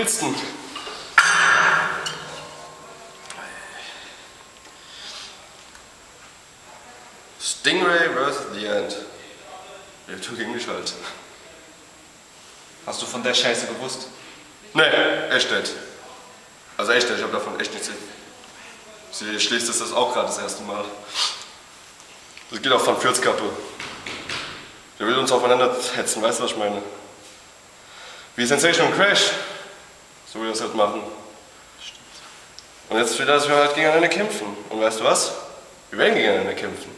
Wilson. Stingray vs. The End. Ja, took Englisch halt. Hast du von der Scheiße gewusst? Nee, echt nicht. Also echt nicht, ich habe davon echt nichts. Sie schließt es das auch gerade das erste Mal. Das geht auch von Fürzkappe. Der will uns aufeinander hetzen, weißt du, was ich meine? Wie Sensation Crash. So wie wir das halt machen. Und jetzt will er, dass wir halt gegeneinander kämpfen. Und weißt du was? Wir werden gegeneinander kämpfen.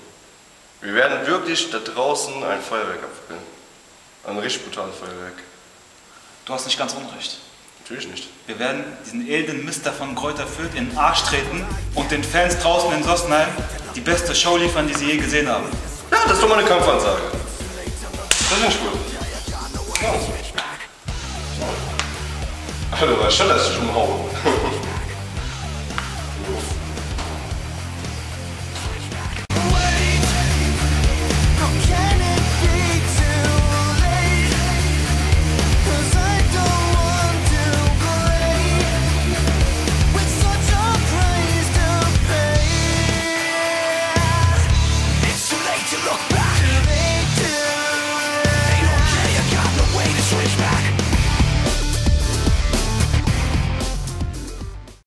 Wir werden wirklich da draußen ein Feuerwerk abfüllen. Ein richtig brutales Feuerwerk. Du hast nicht ganz unrecht. Natürlich nicht. Wir werden diesen edlen Mister von Kräuter Fürth in den Arsch treten und den Fans draußen in Sossenheim die beste Show liefern, die sie je gesehen haben. Ja, das ist doch mal eine Kampfansage. Das ist nicht gut. Ja. Alter, du weißt schon, dass ich umhaue.